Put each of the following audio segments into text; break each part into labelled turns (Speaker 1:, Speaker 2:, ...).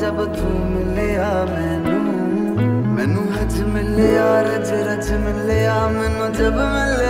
Speaker 1: ਜਬ ਤੂੰ ਮਿਲਿਆ ਮੈਨੂੰ ਮੈਨੂੰ ਹਜ ਮਿਲਿਆ ਰਜ ਰਜ ਮਿਲਿਆ ਮੈਨੂੰ ਜਬ ਮਿਲਿਆ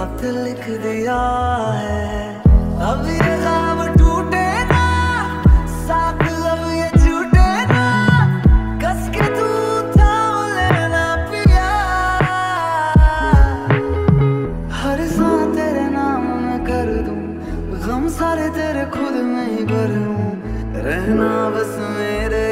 Speaker 1: रात लिख दिया है अब ये काम टूटे ना साथ अब ये छूटे ना कस के तू थाम लेना पिया हर सांस तेरे नाम में कर दूं गम सारे तेरे खुद में ही भर लूं रहना बस मेरे